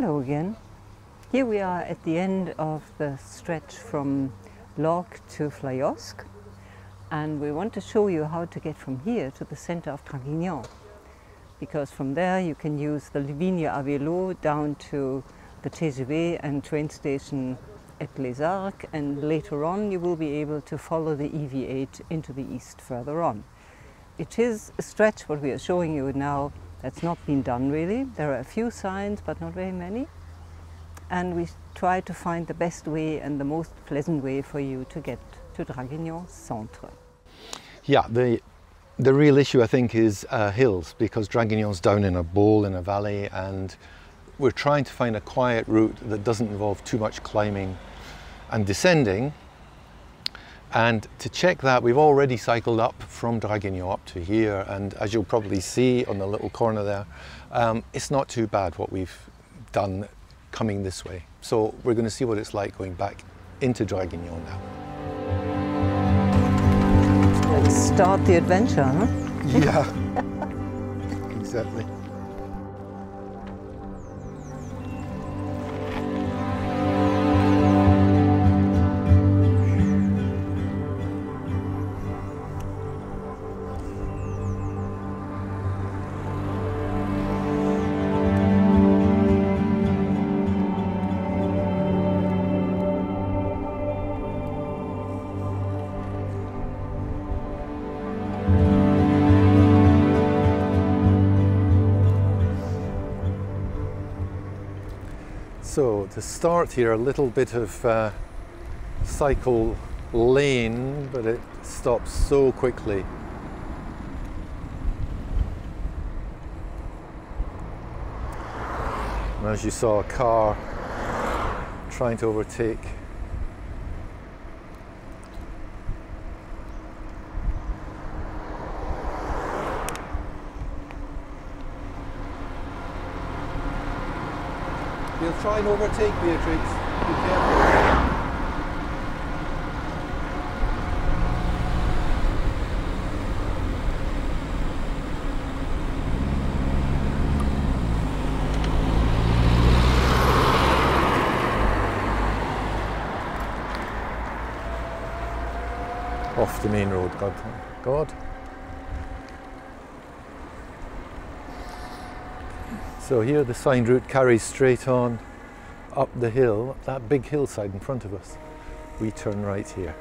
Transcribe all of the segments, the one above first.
Hello again. Here we are at the end of the stretch from Lorgues to Flayosc and we want to show you how to get from here to the center of Draguignan because from there you can use the Ligne à down to the TGV and train station at Les Arcs and later on you will be able to follow the EV8 into the east further on. It is a stretch what we are showing you now that's not been done really. There are a few signs but not very many and we try to find the best way and the most pleasant way for you to get to Draguignan Centre. Yeah, the the real issue I think is uh, hills because Draguignan's down in a bowl in a valley and we're trying to find a quiet route that doesn't involve too much climbing and descending. And to check that, we've already cycled up from Draguignan up to here. And as you'll probably see on the little corner there, um, it's not too bad what we've done coming this way. So we're going to see what it's like going back into Draguignan now. Let's start the adventure, huh? Yeah, exactly. To start here, a little bit of uh, cycle lane, but it stops so quickly. And as you saw, a car trying to overtake. He'll try and overtake Beatrix. Be careful. Off the main road, God. God. So here the signed route carries straight on up the hill, up that big hillside in front of us. We turn right here.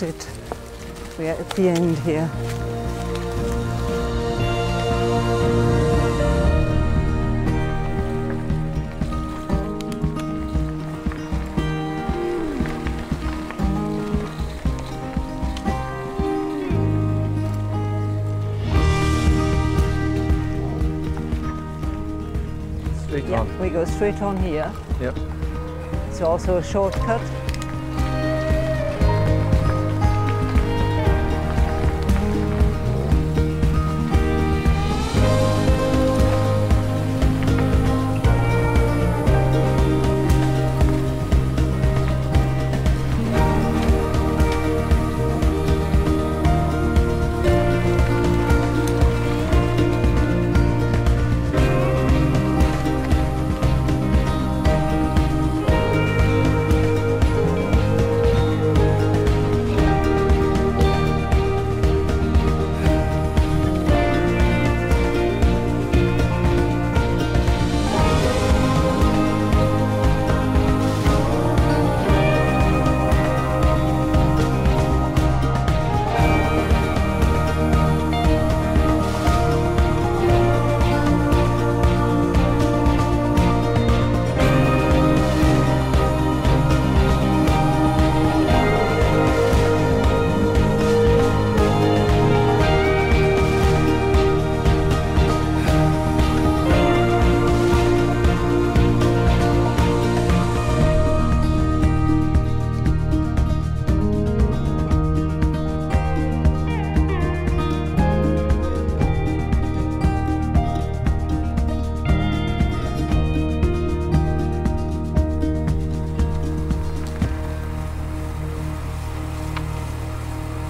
That's it. We are at the end here. Straight Yeah, on. we go straight on here. Yep. It's also a shortcut.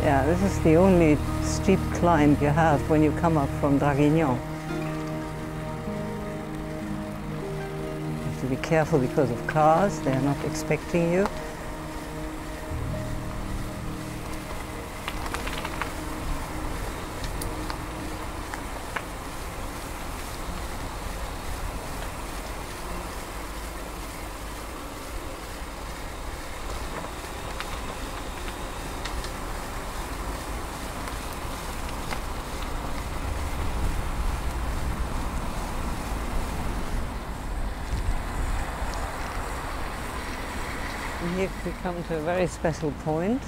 Yeah, this is the only steep climb you have when you come up from Draguignan. You have to be careful because of cars, they're not expecting you. Here we come to a very special point.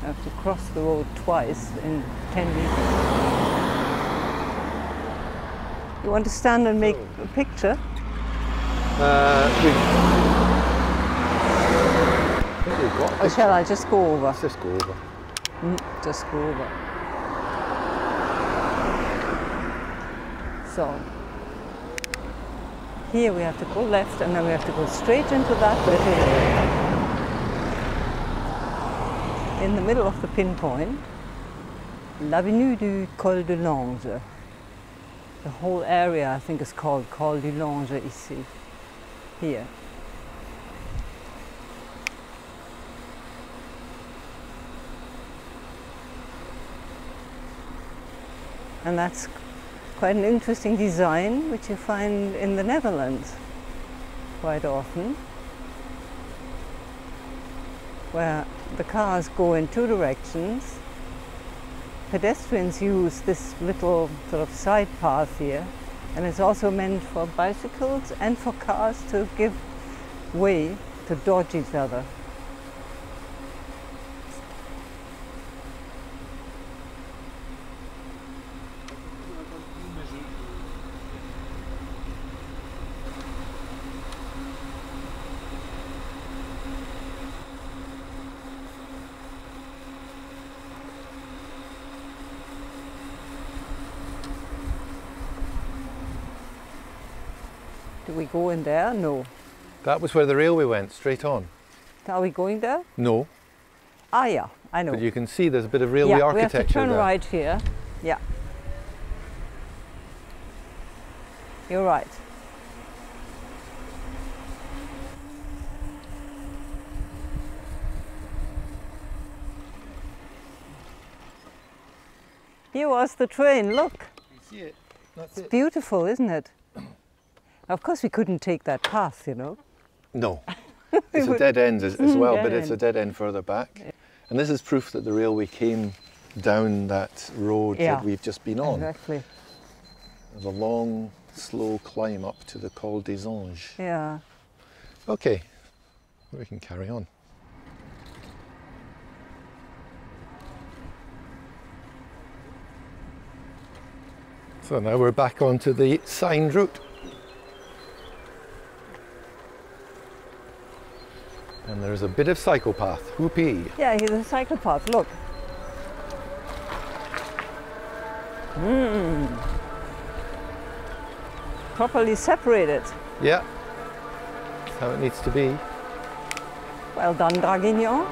You have to cross the road twice in 10 meters. You want to stand and make a picture? Uh, we, I think we've got. Or shall I just go over? Let's just go over. Mm, just go over. So, here we have to go left and then we have to go straight into that little area. In the middle of the pinpoint, l'avenue du Col de Lange. The whole area I think is called Col du Lange ici, here. And that's quite an interesting design which you find in the Netherlands quite often, where the cars go in two directions. Pedestrians use this little sort of side path here, and it's also meant for bicycles and for cars to give way to dodge each other. Do we go in there? No. That was where the railway went, straight on. Are we going there? No, Ah, yeah, I know. but you can see there's a bit of railway yeah, we have to turn there. right here. Yeah. You're right. Here was the train, look. see it? That's It's beautiful, isn't it? Of course, we couldn't take that path, you know. No, it's a dead end as, as well, but it's a dead end further back. And this is proof that the railway came down that road Yeah. that we've just been on. Exactly. The long, slow climb up to the Col des Anges. Yeah. Okay, we can carry on. So now we're back onto the signed route. And there's a bit of psychopath. path. Whoopee. Yeah, he's a psychopath. Look. Mm. Properly separated. Yeah, that's how it needs to be. Well done, Draguignan.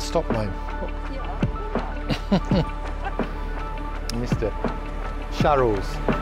Stop line. Mr. Charles.